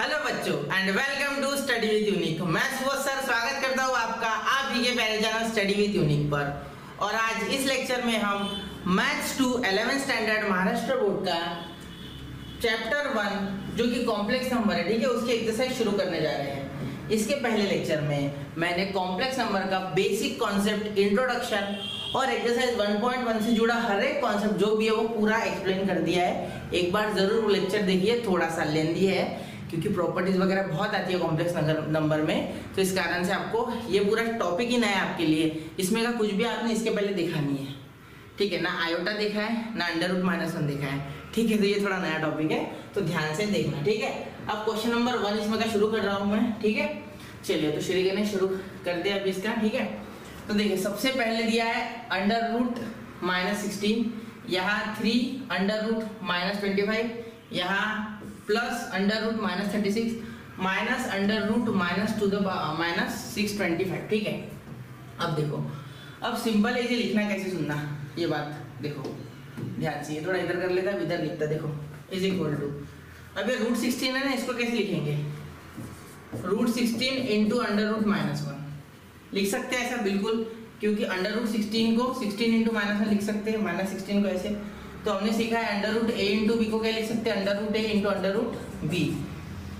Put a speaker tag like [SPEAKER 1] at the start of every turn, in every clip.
[SPEAKER 1] Hello बच्चों and welcome to study with unique मैं Subodh sir, स्वागत करता हूँ आपका आप ही के पहले चैनल स्टडी विद यूनिक पर। और आज इस लेक्चर में हम maths two 11th standard Maharashtra board का चैप्टर वन जो कि कॉम्प्लेक्स नंबर है, ठीक है, उसकी एक्सरसाइज शुरू करने जा रहे हैं। इसके पहले लेक्चर में मैंने कॉम्प्लेक्स नंबर का बेसिक कॉन्सेप्ट इंट्रोडक्शन और एक्सरसाइज 1.1 से जुड़ा हर एक कॉन्सेप्ट जो भी है, वो पूरा एक्सप्लेन कर दिया है। एक बार ज़रूर लेक्चर देखिए, थोड़ा सा लेंदी है। क्योंकि प्रॉपर्टीज़ वगैरह बहुत आती है कॉम्प्लेक्स नंबर में तो इस कारण से आपको ये पूरा टॉपिक ही नया है आपके लिए। इसमें का कुछ भी आपने इसके पहले देखा नहीं है। ठीक है, ना आयोटा देखा है, ना अंडर रूट माइनस वन देखा है। ठीक है तो ये थोड़ा नया टॉपिक है तो ध्यान से देखना, ठीक है? अब क्वेश्चन नंबर वन इसमें का शुरू कर रहा हूँ मैं, ठीक है? चलिए तो शुरू करने शुरू कर दिया अभी इसका, ठीक है? तो देखिए, सबसे पहले दिया है अंडर रूट माइनस सिक्सटीन यहाँ three under root minus twenty five यहाँ plus under root minus thirty six minus under root minus two the minus six twenty five ठीक है? अब देखो, अब सिंपल है लिखना कैसे सुनना? ये बात देखो, ध्यान से, ये थोड़ा इधर कर लेता इधर लिखता, देखो इज़ इक्वल टू अब ये रूट सिक्सटीन है ना, इसको कैसे लिखेंगे? Root sixteen into under root minus one लिख सकते हैं ऐसा बिल्कुल, क्योंकि अंडर रूट सिक्सटीन को सिक्सटीन इंटू माइनस वन लिख सकते हैं माइनस सिक्सटीन को ऐसे। तो हमने सीखा है under root A into B को क्या लिख सकते हैं? Under root A into under root B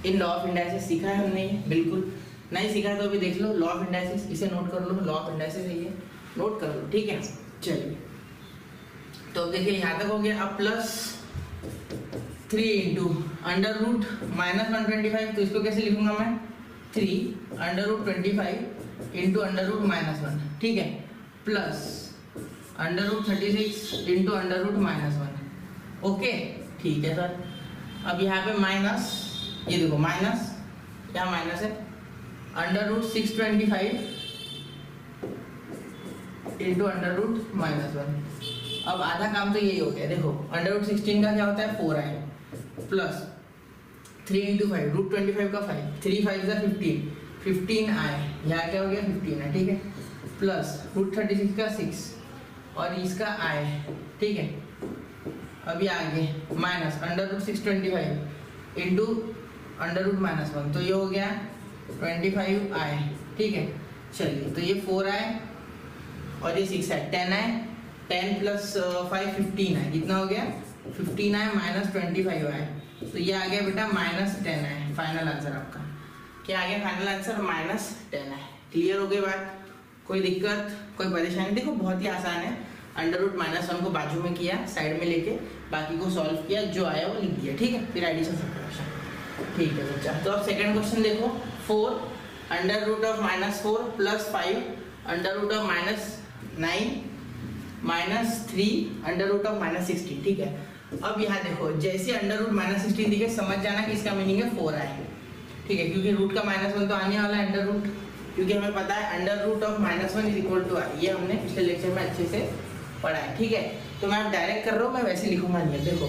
[SPEAKER 1] in law of indices सीखा है हमने, बिल्कुल। नहीं सीखा तो अभी देख लो लॉ ऑफ़ इंडाइसिस इसे नोट कर लो। लॉ ऑफ़ इंडाइसिस है ये। नोट कर लो, ठीक है? चलिए। तो देखिए, यहाँ तक हो गया अब plus three into under root minus one twenty five तो इसको कैसे लिखूँगा मैं? Three under root twenty five into under root minus one ठीक है? Plus under root thirty six into under root minus one okay ठीक है सर। अब यहाँ पे माइनस ये देखो माइनस क्या माइनस है। Under root six twenty five into under root minus one अब आधा काम तो यही हो गया। देखो अंडर रूट सिक्सटीन का क्या होता है? Four i plus three into five root twenty five का फाइव थ्री फाइव का फिफ्टीन फिफ्टीन आई यहाँ क्या हो गया? फिफ्टीन है। ठीक है? प्लस रूट थर्टी सिक्स का सिक्स और इसका आई ठीक है? अभी आगे minus under root six twenty five into under root minus one तो ये हो गया ट्वेंटी फाइव आए ठीक है? चलिए तो ये फोर आए और ये सिक्स है टेन आए टेन प्लस फाइव फिफ्टीन आए. कितना हो गया? Fifteen i minus twenty five आए. तो ये आ गया बेटा minus ten i. Final answer आपका. क्या आ गया? Final answer minus ten i. Clear हो गई बात? कोई दिक्कत, कोई परेशानी, देखो बहुत ही आसान है। अंडर रूट माइनस वन को बाजू में किया साइड में लेके बाकी को सॉल्व किया, जो आया वो लिख दिया, ठीक है? फिर एडिशन सब्ट्रैक्शन ठीक है बच्चा। तो अब सेकंड क्वेश्चन देखो। Four under root of minus four plus five under root of minus nine minus three under root of minus sixteen ठीक है? अब यहाँ देखो, जैसे अंडर रूट माइनस सिक्सटीन दिखे, समझ जाना कि इसका मीनिंग है फोर आए ठीक है? क्योंकि रूट का माइनस वन तो आने वाला है अंडर रूट क्योंकि हमें पता है under root of minus one is equal to i ये हमने पिछले लेक्चर में अच्छे से पढ़ा है, ठीक है? तो मैं अब डायरेक्ट कर रहा हूँ, मैं वैसे लिखूँगा नहीं देखो।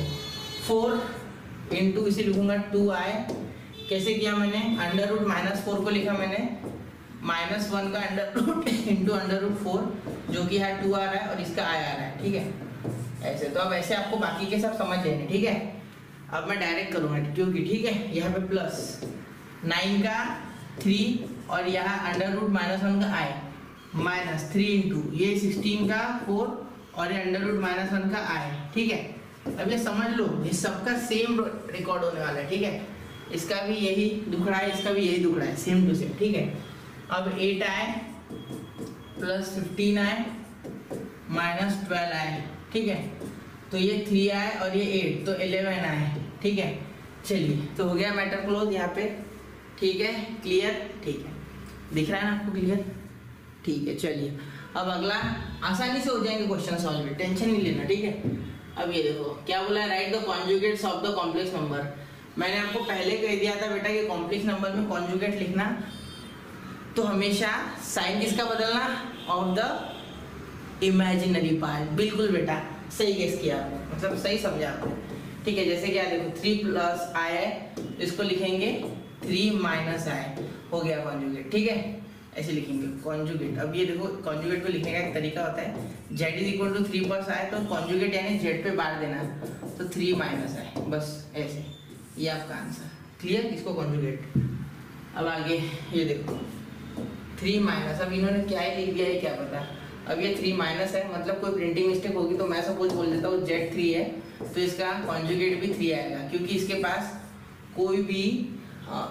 [SPEAKER 1] फोर इंटू इसे लिखूँगा टू आई कैसे किया मैंने? अंडर रूट माइनस फोर को लिखा मैंने। माइनस वन का under root into under root four जो कि है टू आ रहा है और इसका आई आ रहा है, ठीक है? ऐसे तो अब ऐसे आपको बाकी के सब समझ जाएँगे ठीक है? अब मैं डायरेक्ट करूँगा, क्योंकि, ठीक है? यहाँ पे प्लस नाइन का थ्री और यहाँ अंडर रूट माइनस वन का आई माइनस थ्री इंटू ये सिक्सटीन का फोर और ये अंडर रूट माइनस वन का आई ठीक है? अब ये समझ लो, ये सबका सेम रिकॉर्ड होने वाला है, ठीक है? इसका भी यही दुखड़ा है, इसका भी यही दुखड़ा है सेम टू सेम ठीक है? अब eight i plus fifteen i minus twelve i, ठीक है? तो ये थ्री आए और ये एट तो एलेवन आए, ठीक है? चलिए तो हो गया मैटर क्लोज यहाँ पे। ठीक है? क्लियर ठीक है. दिख रहा है ना आपको क्लियर ठीक है, चलिए. अब अगला. आसानी से हो जाएँगे क्वेश्चन सॉल्व टेंशन नहीं लेना, ठीक है? अब ये देखो, क्या बोला? Write the conjugates of the complex number मैंने आपको पहले कह दिया था बेटा कि कॉम्प्लेक्स नंबर में कॉन्जुगेट लिखना. तो हमेशा साइन किसका बदलना? ऑफ़ द इमेजिनरी पार्ट बिल्कुल बेटा, सही गेस किया मतलब सही समझा आपने. ठीक है, जैसे क्या देखो थ्री प्लस आई है, इसको लिखेंगे. थ्री माइनस आई हो गया कॉन्जुगेट ठीक है? ऐसे लिखेंगे कॉन्जुगेट अब ये देखो कॉन्जुगेट को लिखने का एक तरीका होता है। Z is equal to three plus i तो कॉन्जुगेट यानी जेड पे बांट देना तो थ्री माइनस आए बस ऐसे। ये आपका आंसर क्लियर इसको कॉन्जुगेट अब आगे, ये देखो। थ्री माइनस अब इन्होंने क्या ही लिख दिया है, क्या पता? अब ये थ्री माइनस है मतलब कोई प्रिंटिंग मिस्टेक होगी तो मैं सपोज़ बोल देता हूँ जेड थ्री है। तो इसका कॉन्जुगेट भी थ्री आएगा, क्योंकि इसके पास कोई भी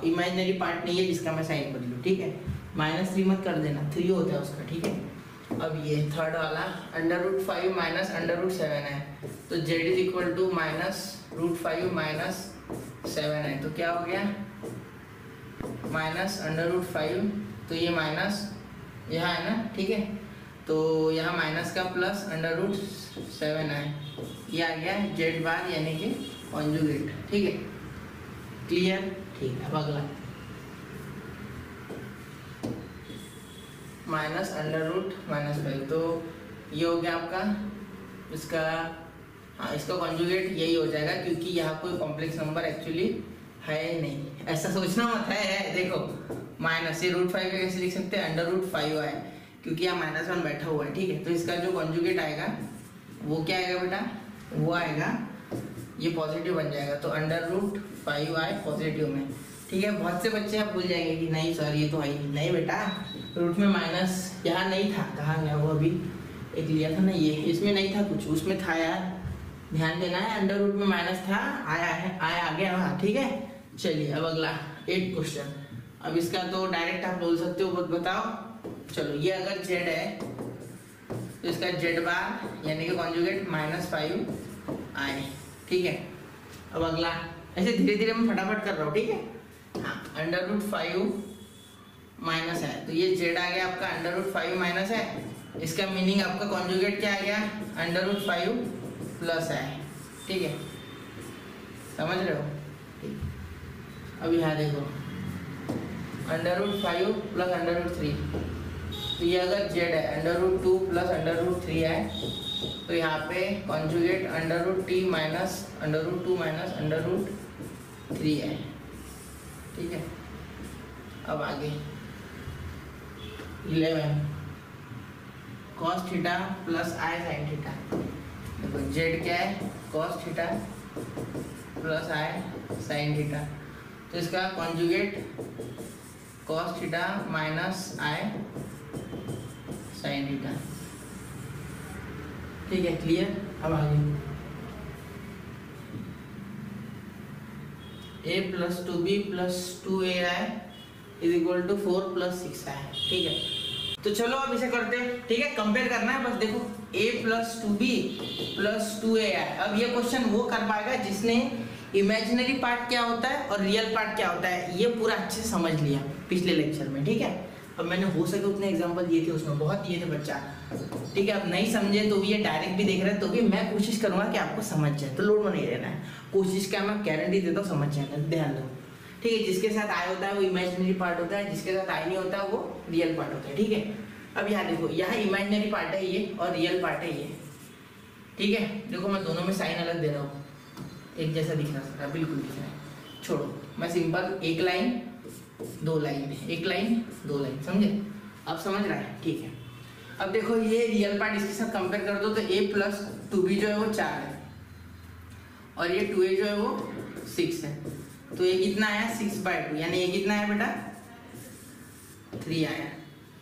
[SPEAKER 1] इमेजिनरी पार्ट नहीं है जिसका मैं साइन बदलूँ, ठीक है? माइनस थ्री मत कर देना थ्री होता है उसका, ठीक है? अब ये थर्ड वाला under root five minus under root seven है। तो Z is equal to minus root five minus seven है। तो क्या हो गया? माइनस अंडर रूट फाइव तो ये माइनस यहाँ है ना, ठीक है? तो यहाँ माइनस का प्लस अंडर रूट सेवन है। ये आ गया जेड बार यानी कि कॉन्जुगेट ठीक है? क्लियर ठीक है अब अगला। Minus under root minus five तो ये हो गया आपका इसका हाँ इसका कॉन्जुगेट यही हो जाएगा क्योंकि यहाँ कोई कॉम्प्लेक्स नंबर एक्चुअली है नहीं। ऐसा सोचना मत है, है देखो। माइनस ये रूट फाइव कैसे लिख सकते हैं? अंडर रूट फाइव है क्योंकि यहाँ माइनस वन बैठा हुआ है ठीक है? तो इसका जो कॉन्जुगेट आएगा वो क्या आएगा बेटा? वो आएगा ये पॉजिटिव बन जाएगा। तो under root five i positive में। ठीक है, बहुत से बच्चे आप भूल जाएँगे कि नहीं सर ये तो आई नहीं बेटा रूट में माइनस यहाँ नहीं था, कहाँ गया वो अभी? एक लिया था ना ये, इसमें नहीं था कुछ, उसमें था यार। ध्यान देना है अंडर रूट में माइनस था, आया है, आया, आ गया वहाँ ठीक है? चलिए, अब अगला एट क्वेश्चन अब इसका तो डायरेक्ट आप बोल सकते हो बताओ। चलो, ये अगर जेड है तो इसका जेड बार यानी कि कॉन्जुगेट माइनस फाइव आए। ठीक है? अब अगला। ऐसे धीरे धीरे मैं फटाफट कर रहा हूँ, ठीक है? हाँ अंडर रूट फाइव माइनस है। तो ये जेड आ गया आपका अंडर रूट फाइव माइनस है। इसका मीनिंग आपका कॉन्जुगेट क्या आ गया? अंडर रूट फाइव प्लस है। ठीक है? समझ रहे हो? ठीक। अब यहाँ देखो। Under root five plus under root three तो ये अगर जेड है under root two plus under root three है तो यहाँ पे conjugate under root T minus under root two minus under root three है। ठीक है? अब आगे। Eleven cos theta plus i sine theta देखो जेड क्या है? Cos theta plus i sine theta तो इसका conjugate cos theta minus i sine theta ठीक है क्लियर अब आगे। A plus two B plus two A i is equal to four plus six i ठीक है? तो चलो अब इसे करते हैं, ठीक है? कंपेयर करना है, बस देखो A plus two B plus two A i अब ये क्वेश्चन वो कर पाएगा जिसने इमेजिनरी पार्ट क्या होता है और रियल पार्ट क्या होता है, ये पूरा अच्छे से समझ लिया पिछले लेक्चर में, ठीक है? अब मैंने हो सके उतने एग्ज़ाम्पल दिए थे उसमें, बहुत दिए थे बच्चा। ठीक है, आप नहीं समझे तो भी ये डायरेक्ट भी देख रहे हैं तो भी मैं कोशिश करूँगा कि आपको समझ जाए तो लोड में नहीं रहना है। कोशिश क्या मैं गारंटी देता हूँ समझ जाए, ध्यान दो। ठीक है, जिसके साथ आय होता है वो इमेजिनरी पार्ट होता है, जिसके साथ आई नहीं होता वो रियल पार्ट होता है, ठीक है? अब यहाँ देखो, यहाँ इमेजिनरी पार्ट है ये और रियल पार्ट है ये। ठीक है, देखो मैं दोनों में साइन अलग दे रहा हूँ। एक जैसा दिख रहा है, बिल्कुल दिख रहा है। छोड़ो, मैं सिंपल एक लाइन दो लाइन एक लाइन, दो लाइन, समझे? अब समझ रहा है, ठीक है। अब देखो, ये रियल पार्ट इसके साथ कंपेयर कर दो तो ए प्लस टू बी जो है वो चार है। और ये टू ए जो है वो सिक्स है। तो ये कितना आया? सिक्स बाय टू यानी ये कितना आया बेटा? थ्री आया।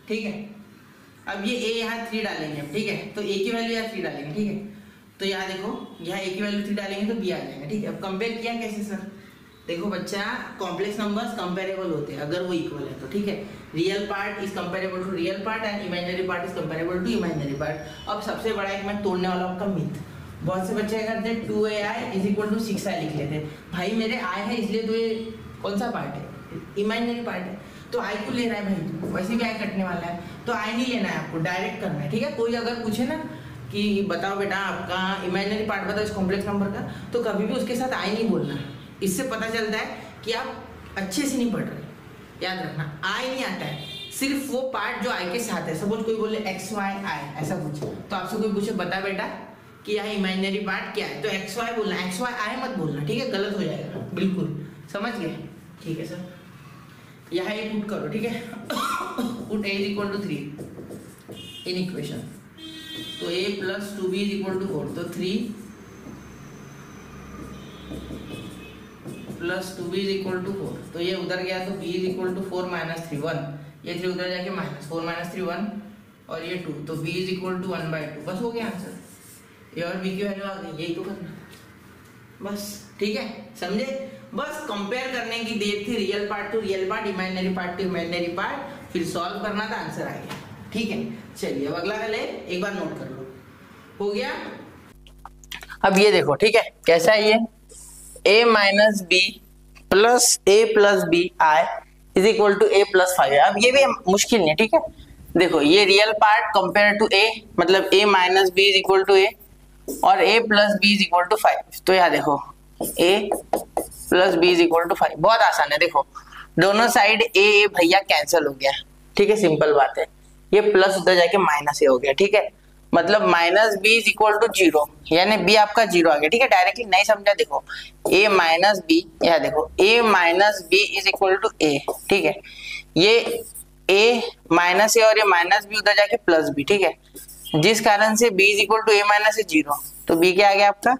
[SPEAKER 1] ठीक है? अब ये ए यहाँ थ्री डालेंगे ठीक है? तो ए की वैल्यू यहाँ थ्री डालेंगे, ठीक है? तो यहाँ देखो, यहाँ ए की वैल्यू थ्री डालेंगे तो बी आ जाएगा, ठीक है? अब कंपेयर किया कैसे सर देखो बच्चा कॉम्प्लेक्स नंबर्स कंपेरेबल होते हैं, अगर वो इक्वल है तो ठीक है? Real part is comparable to real part and imaginary part is comparable to imaginary part अब सबसे बड़ा एक मैं तोड़ने वाला आपका मिथ बहुत से बच्चे क्या करते हैं? Two A i is equal to six i लिख लेते हैं। भाई, मेरे आई है, इसलिए तो ये कौन सा पार्ट है? इमेजनरी पार्ट है। तो आई को ले रहा है भाई। वैसे भी आई कटने वाला है। तो आई नहीं लेना है आपको डायरेक्ट करना है, ठीक है? कोई अगर पूछे ना कि बताओ बेटा, आपका इमेजनरी पार्ट बताओ इस कॉम्प्लेक्स नंबर का तो कभी भी उसके साथ आई नहीं बोलना। इससे पता चलता है कि आप अच्छे से नहीं पढ़ रहे। याद रखना आई नहीं आता है। सिर्फ़ वो पार्ट जो आई के साथ है। सपोज़ कोई बोले एक्स वाई आई ऐसा कुछ। तो आपसे कोई पूछे, बता बेटा, कि यहाँ इमेजिनरी पार्ट क्या है? तो एक्स वाई बोलना। एक्स वाई आई मत बोलना, ठीक है? गलत हो जाएगा। बिल्कुल। समझ गए? ठीक है सर। यहाँ ये पुट करो, ठीक है? Put A is equal to three in equation तो A plus two B is equal to four तो three plus two B is equal to four. तो ये उधर गया तो B is equal to four minus three one. ये three उधर जाके minus four minus three one और ये टू। तो B is equal to one by two. बस हो गया आंसर। ए और बी की वैल्यू आ गई। यही तो करना। बस। ठीक है? समझे? बस कंपेयर करने की देर थी real part to real part imaginary part to imaginary part फिर सॉल्व करना था आंसर आ गया। ठीक है? चलिए, अब अगला कल एक बार नोट कर लो। हो गया? अब ये देखो, ठीक है? कैसा है ये? A minus B plus A plus B I is equal to A plus five अब ये भी मुश्किल नहीं ठीक है? देखो, ये real part compare to A मतलब A minus B is equal to A और A plus B is equal to five तो यहाँ देखो A plus B is equal to five बहुत आसान है, देखो। दोनों साइड ए ए भैया कैंसिल हो गया। ठीक है सिंपल बात है। ये प्लस उधर जाके माइनस ए हो गया, ठीक है? मतलब minus B is equal to zero यानी बी आपका ज़ीरो आ गया, ठीक है? डायरेक्टली नहीं समझा, देखो। ए माइनस बी यहाँ देखो A minus B is equal to A ठीक है? ये ए माइनस ए और ये माइनस बी उधर जाके प्लस बी ठीक है? जिस कारण से B is equal to A minus A zero तो बी क्या आ गया आपका?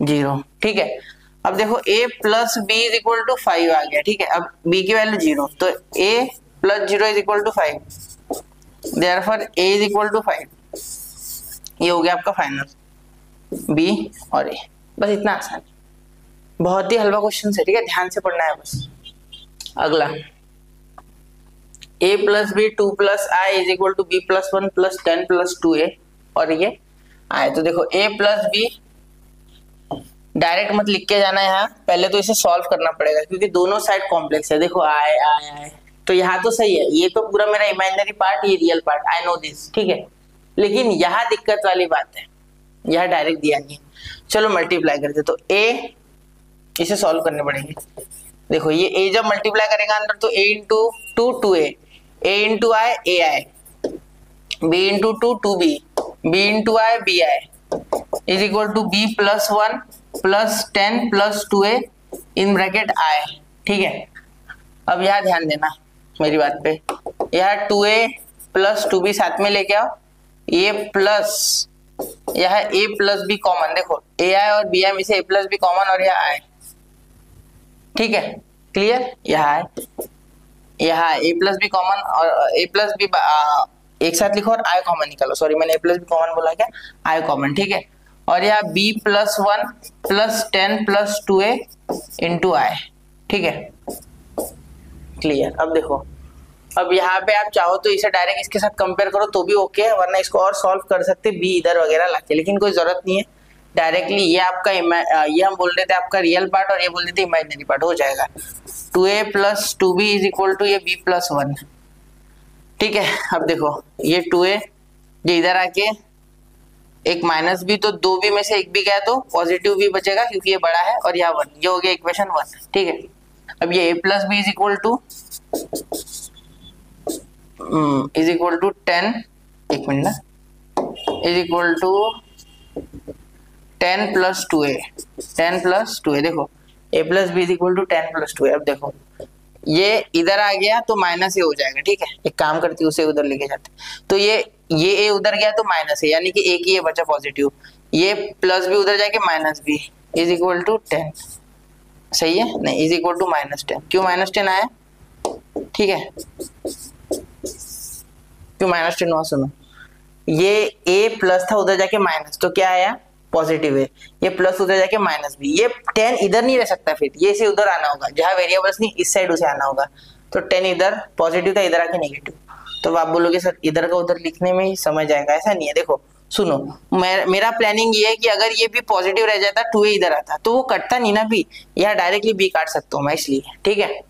[SPEAKER 1] ज़ीरो ठीक है? अब देखो, a plus B is equal to five आ गया, ठीक है? अब बी की वैल्यू ज़ीरो तो A plus zero is equal to five therefore A is equal to five ये हो गया आपका फाइनल बी और ए बस इतना आसान है. बहुत ही हलवा क्वेश्चन है, ठीक है? ध्यान से पढ़ना है बस. अगला. A plus B two plus I is equal to B plus one plus ten plus two A और ये? आए तो देखो ए प्लस बी डायरेक्ट मत लिख के जाना यहाँ. पहले तो इसे सॉल्व करना पड़ेगा, क्योंकि दोनों साइड कॉम्प्लेक्स है. देखो, आए आए आए. तो यहाँ तो सही है. ये तो पूरा मेरा इमेजिनरी पार्ट ये real part I know this ठीक है? लेकिन यहाँ दिक्कत वाली बात है। यहाँ डायरेक्ट दिया नहीं चलो मल्टीप्लाई करते तो ए इसे सॉल्व करने पड़ेंगे। देखो ये ए जब मल्टीप्लाई करेगा अंदर तो A into two two A A into I A I B into two two B B into I B I is equal to B plus one plus ten plus two A in bracket I ठीक है? अब यहाँ ध्यान देना मेरी बात पे। यह two A plus two B साथ में लेके आओ। ये प्लस यह ए प्लस बी कॉमन देखो ए आई और बी आई में से ए प्लस बी कॉमन और यह आई ठीक है? क्लियर यह है यहाँ ए प्लस बी कॉमन और ए प्लस बी एक साथ लिखो और आई कॉमन निकालो। सॉरी मैंने ए प्लस बी कॉमन बोला क्या? आई कॉमन ठीक है? और यहाँ B plus one plus ten plus two A into I ठीक है? क्लियर अब देखो। अब यहाँ पे आप चाहो तो इसे डायरेक्ट इसके साथ कंपेयर करो तो भी ओके है, वरना इसको और सॉल्व कर सकते बी इधर वगैरह लाके लेकिन कोई ज़रूरत नहीं है। डायरेक्टली ये आपका ये हम बोल रहे थे आपका रियल पार्ट और ये बोल रहे थे इमेजिनरी पार्ट हो जाएगा। Two A plus two B is equal to ये बी प्लस वन ठीक है, अब देखो, ये टू ए ये इधर आके, एक माइनस बी तो दो बी में से एक भी गया तो पॉजिटिव भी बचेगा क्योंकि ये बड़ा है और यहाँ वन ये हो गया इक्वेशन वन ठीक है, अब ये A plus B is equal to is equal to ten एक मिनट ना. Is equal to ten plus two A ten plus two A देखो. A plus B is equal to ten plus two A अब देखो. ये इधर आ गया तो minus ए हो जाएगा, ठीक है? एक काम करती उसे उधर लेके जाते तो ये ये ए उधर गया तो माइनस ए यानी कि एक ही ये बचा पॉजिटिव ये प्लस बी उधर जाके minus B is equal to ten सही है? नहीं is equal to minus ten क्यों माइनस टेन आया? ठीक है. क्यों माइनस टेन हुआ सुनो। ये ए प्लस था उधर जाके माइनस तो क्या आया? पॉजिटिव है। ये प्लस उधर जाके माइनस भी। ये टेन इधर नहीं रह सकता फिर। ये इसे उधर आना होगा। जहाँ वेरिएबल्स नहीं इस साइड उसे आना होगा। तो टेन इधर पॉजिटिव था इधर आके नेगेटिव तो आप बोलोगे सर इधर का उधर लिखने में ही समझ आएगा ऐसा नहीं है। देखो सुनो मेर, मेरा प्लानिंग ये है कि अगर ये भी पॉजिटिव रह जाता टू ए इधर आता तो वो कटता नहीं ना बी यहाँ डायरेक्टली बी काट सकता हूँ मैं इसलिए। ठीक है?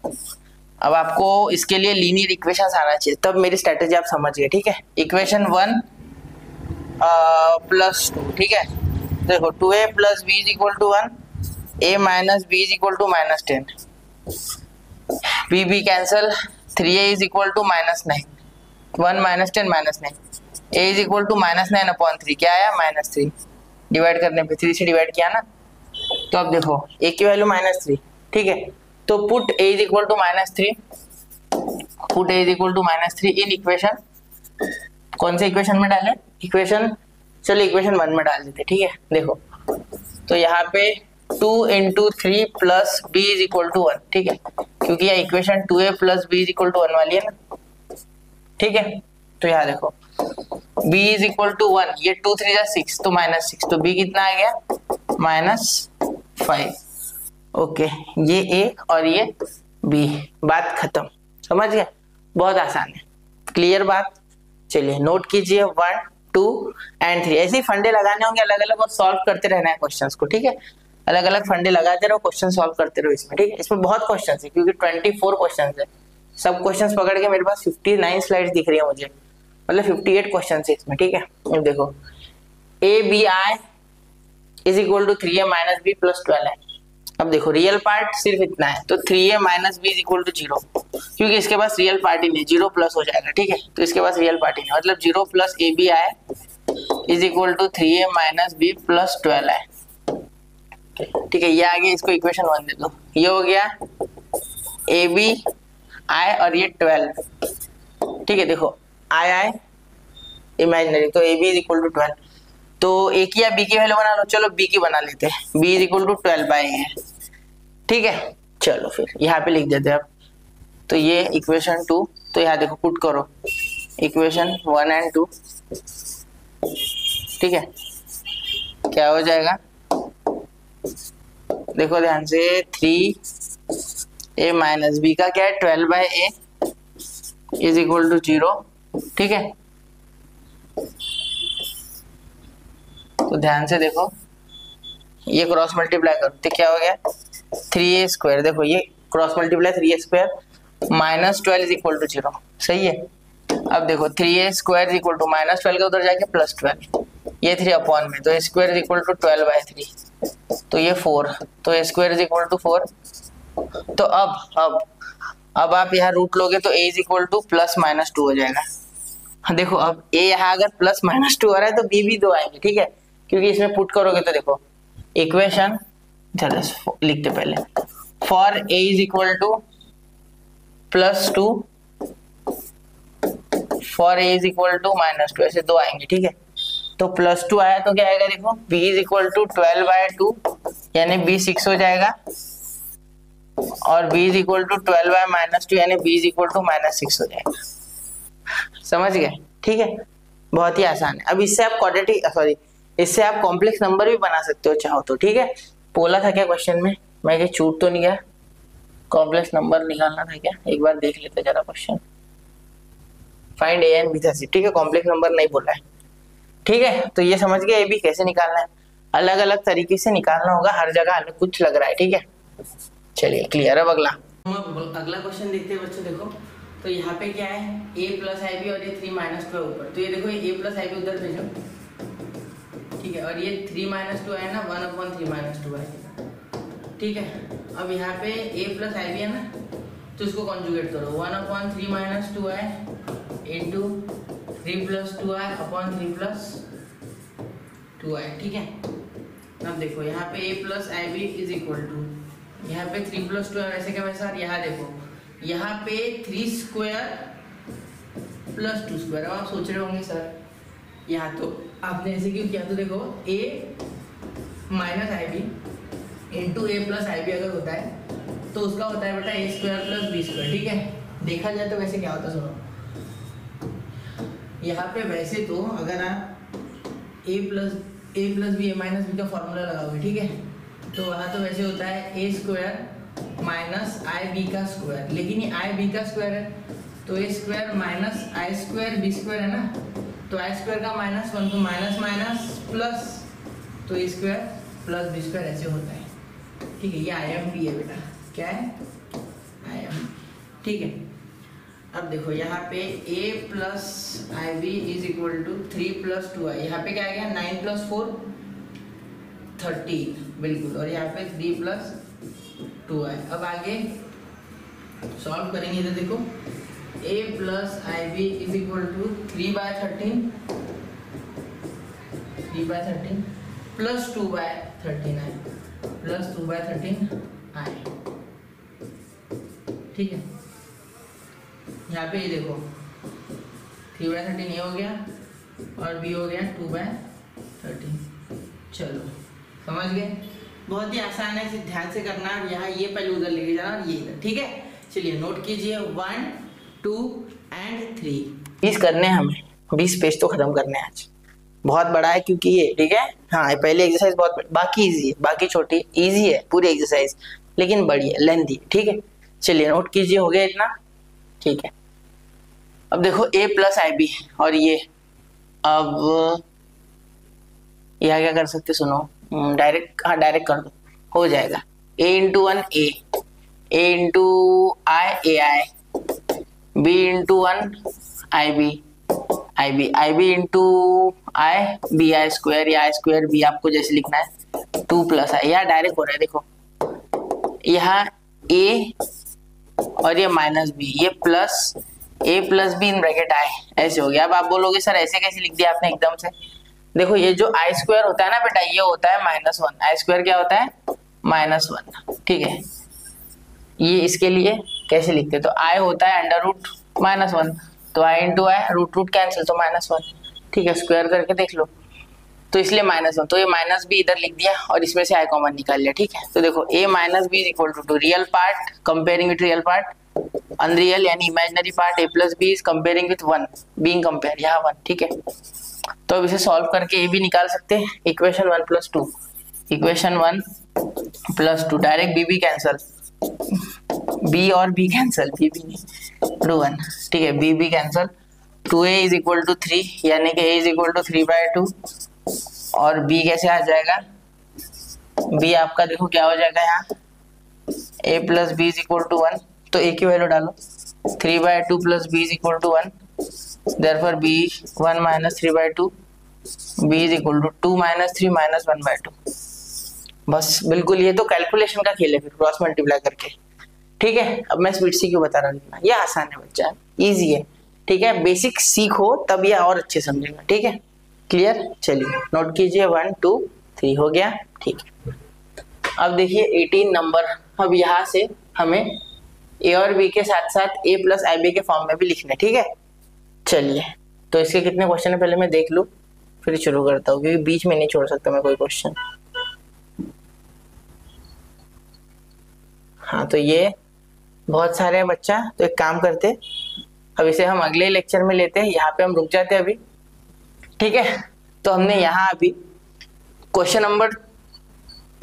[SPEAKER 1] अब आपको इसके लिए लीनियर इक्वेशन आना चाहिए। तब मेरी स्ट्रेटेजी आप समझ गए, ठीक है? इक्वेशन वन प्लस टू ठीक है? देखो two A plus B is equal to one A minus B is equal to minus ten B B cancel three A is equal to minus nine one minus ten minus nine A is equal to minus nine upon three क्या आया? Minus three divide करने पे three से divide किया ना? तो अब देखो ए की वैल्यू माइनस थ्री ठीक है? तो put A is equal to minus three put A is equal to minus three in equation कौन से इक्वेशन में डाले? इक्वेशन चलो इक्वेशन वन में डाल देते ठीक है? देखो। तो यहाँ पे two into three plus B is equal to one ठीक है? क्योंकि यह equation two A plus B is equal to one वाली है ना? ठीक है? तो यहाँ देखो। b is equal to one ये टू थ्री सिक्स तो माइनस सिक्स तो b कितना आ गया? माइनस फाइव ओके, ये a और ये बी। बात खत्म। समझ गए? बहुत आसान है। क्लियर बात? चलिए नोट कीजिए। वन टू एंड थ्री ऐसे ही फंडे लगाने होंगे अलग अलग और सॉल्व करते रहना है क्वेश्चंस को, ठीक है? अलग अलग फंडे लगाते रहो क्वेश्चन सॉल्व करते रहो इसमें, ठीक है? इसमें बहुत क्वेश्चन है, क्योंकि ट्वेंटी फोर क्वेश्चन है। सब क्वेश्चन पकड़ के मेरे पास फिफ्टी नाइन स्लाइड दिख रही है मुझे। मतलब फिफ्टी एट क्वेश्चन है इसमें, ठीक है? देखो। A B I is equal to three A minus B plus twelve है अब देखो रियल पार्ट सिर्फ़ इतना है तो three A minus B is equal to zero क्योंकि इसके पास रियल पार्ट ही नहीं ज़ीरो प्लस हो जाएगा, ठीक है? तो इसके पास रियल पार्ट ही नहीं मतलब zero plus A B I is equal to three A minus B plus twelve है ठीक है? ये आ गया इसको इक्वेशन वन दे दो, ये हो गया ए बी आई और ये ट्वेल्व ठीक है? देखो आई आई इमेजिनरी तो A B is equal to twelve तो ए की या बी की वैल्यू बना लो, चलो बी की बना लेते हैं B is equal to twelve by है। ठीक है? चलो फिर, यहाँ पे लिख देते हैं अब। तो ये इक्वेशन टू तो यहाँ देखो पुट करो। इक्वेशन वन एंड टू ठीक है? क्या हो जाएगा? देखो ध्यान से थ्री ए माइनस बी का क्या है? Twelve by A is equal to zero ठीक है? तो ध्यान से देखो, ये क्रॉस मल्टीप्लाई करो। तो क्या हो गया? थ्री ए स्क्वायर देखो ये cross multiply three A square minus twelve is equal to zero सही है? अब देखो three A square is equal to minus twelve का उधर जाके प्लस ट्वेल्व ये थ्री अपॉन में तो square is equal to twelve by three तो ये फोर तो square is equal to four तो अब अब अब आप यहाँ रूट लोगे तो A is equal to plus minus two हो जाएगा. देखो, अब ए यहाँ अगर प्लस माइनस टू आ रहा है तो बी भी दो आएँगे, ठीक है? क्योंकि इसमें पुट करोगे तो देखो इक्वेशन चलो, लिखते पहले। For A is equal to plus two for A is equal to minus two ऐसे दो आएँगे, ठीक है? तो प्लस टू आया तो क्या आएगा, देखो B is equal to twelve by two यानी बी सिक्स हो जाएगा। और b is equal to twelve by minus two यानी b is equal to minus six हो जाएगा। समझ गए? ठीक है? बहुत ही आसान है। अब इससे आप क्वाड्रेटिक सॉरी इससे आप कॉम्प्लेक्स नंबर भी बना सकते हो, चाहो तो ठीक है? बोला था क्या क्वेश्चन में? मैं क्या छूट तो नहीं गया। कॉम्प्लेक्स नंबर निकालना था क्या? एक बार देख लेते जरा question find A N beta C ठीक है कॉम्प्लेक्स नंबर नहीं बोला है। ठीक है तो ये समझ गए ए भी कैसे निकालना है। अलग अलग तरीके से निकालना होगा, हर जगह अलग कुछ लग रहा है, ठीक है? चलिए क्लियर है अगला। अगला क्वेश्चन देखते हैं बच्चों, देखो। तो यहाँ पे क्या है? ए प्लस आई बी और ये थ्री माइनस टू ऊपर। तो ये देखो ए प्लस आई बी उधर भेजो। ठीक है, और ये थ्री माइनस टू है ना one upon three minus two है। ठीक है, अब यहाँ पे a प्लस आई बी है ना तो इसको कॉन्जुगेट करो। One upon three minus two है इंटू थ्री प्लस टू है अपॉन थ्री प्लस टू है। ठीक है, अब देखो, यहाँ पे a plus I B is equal to यहाँ पे थ्री प्लस टू है, वैसे क्या वैसा? यहाँ देखो, यहाँ पे three square plus two square अब आप सोच रहे होंगे सर यहाँ तो आपने ऐसे क्यों किया? तो देखो A minus I B into A plus I B अगर होता है तो उसका होता है बेटा A square plus B square ठीक है? देखा जाए तो वैसे क्या होता है, सुनो। यहाँ पे वैसे तो अगर आप A plus A plus B A minus B का फॉर्मूला लगाओगे, ठीक है? तो वहाँ तो वैसे होता है A square minus I B का स्क्वायर लेकिन ये आई बी का स्क्वायर है तो A square minus I square B square है ना? तो आई स्क्वायर का माइनस वन तो माइनस माइनस प्लस तो A square plus B square ऐसे होता है। ठीक है, ये आई एम बी है बेटा। क्या है? आई एम ठीक है। अब देखो, यहाँ पे a plus I B is equal to three plus two I यहाँ पे क्या आ गया? नाइन प्लस फोर थर्टीन बिल्कुल। और यहाँ पे थ्री प्लस टू आई अब आगे सॉल्व करेंगे तो देखो। A B is equal to three by thirteen three by thirteen plus two by thirteen I plus two by thirteen I ठीक है? यहाँ पे ये देखो। थ्री बाय थर्टीन ए हो गया और बी हो गया टू बाय थर्टीन चलो, समझ गए? बहुत ही आसान है ध्यान से करना यहाँ ये पहले उधर लेके जाना और ये इधर, ठीक है? चलिए नोट कीजिए। वन टू एंड थ्री बीस करने हैं हमें। बीस पेज तो खत्म करने हैं आज। बहुत बड़ा है क्योंकि ये, ठीक है? हाँ पहले एक्सरसाइज बहुत बाकी इजी है। बाकी छोटी इजी है, पूरी एक्सरसाइज लेकिन बड़ी है लेंथी ठीक है? चलिए नोट कीजिए, हो गया इतना? ठीक है। अब देखो ए प्लस आई बी और ये, अब यह क्या कर सकते सुनो? डायरेक्ट हाँ डायरेक्ट कर दो। हो जाएगा। A into one A into I A I B into one I B I B I B into I B I square या आई स्क्वायर बी आपको जैसे लिखना है टू प्लस आई यह डायरेक्ट हो रहा है, देखो। यहाँ ए और ये माइनस बी ये plus A plus B in bracket I ऐसे हो गया। अब आप बोलोगे, सर, ऐसे कैसे लिख दिया आपने एकदम से? देखो, ये जो आई स्क्वायर होता है ना बेटा, ये होता है माइनस वन आई स्क्वायर क्या होता है? माइनस वन ठीक है? ये इसके लिए कैसे लिखते तो आई होता है अंडर रूट माइनस वन तो I into I root root cancel तो माइनस वन ठीक है स्क्वायर करके देख लो। तो इसलिए माइनस वन तो ये माइनस बी इधर लिख दिया और इसमें से आई कॉमन निकाल लिया, ठीक है? तो देखो A minus B is equal to two real part comparing with real part unreal यानी imaginary part A plus B is comparing with one being compare यहाँ वन ठीक है? तो अब इसे सॉल्व करके ए भी निकाल सकते हैं। Equation one plus two equation one plus two direct B B cancel B और B cancel B B two one ठीक है B B cancel two A is equal to three यानी कि A is equal to three by two और B कैसे आ जाएगा? B आपका देखो क्या हो जाएगा यहाँ. A plus B is equal to one तो ए की वैल्यू डालो. Three by two plus B is equal to one therefore B one minus three by two B is equal to two minus three minus one by two बस, बिल्कुल, ये तो calculation का खेल है फिर क्रॉस मल्टीप्लाई करके। ठीक है? अब मैं स्पीड सी क्यों बता रहा हूँ? ये आसान है बच्चा इजी है। ठीक है? बेसिक सीखो तब ये और अच्छे समझेगा। ठीक है? क्लियर चलिए नोट कीजिए। वन टू थ्री हो गया। ठीक है। अब देखिए 18 नंबर अब यहाँ से हमें ए और बी के साथ साथ ए प्लस आई बी के फॉर्म में भी लिखना है। ठीक है? चलिए तो इसके कितने क्वेश्चन है? पहले मैं देख लूँ, फिर शुरू करता हूँ, क्योंकि बीच में नहीं छोड़ सकता मैं कोई क्वेश्चन हाँ तो ये बहुत सारे हैं बच्चा। तो एक काम करते अब इसे हम अगले लेक्चर में लेते हैं। यहाँ पे हम रुक जाते हैं अभी। ठीक है? तो हमने यहाँ अभी क्वेश्चन नंबर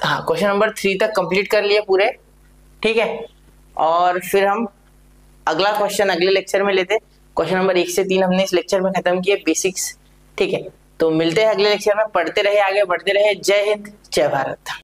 [SPEAKER 1] हाँ क्वेश्चन नंबर थ्री तक कंप्लीट कर लिए पूरे। ठीक है? और फिर हम अगला क्वेश्चन अगले लेक्चर में लेते क्वेश्चन नंबर एक से तीन हमने इस लेक्चर में खत्म किए बेसिक्स ठीक है? तो मिलते हैं अगले लेक्चर में। पढ़ते रहे आगे, बढ़ते रहे जय हिंद, जय भारत।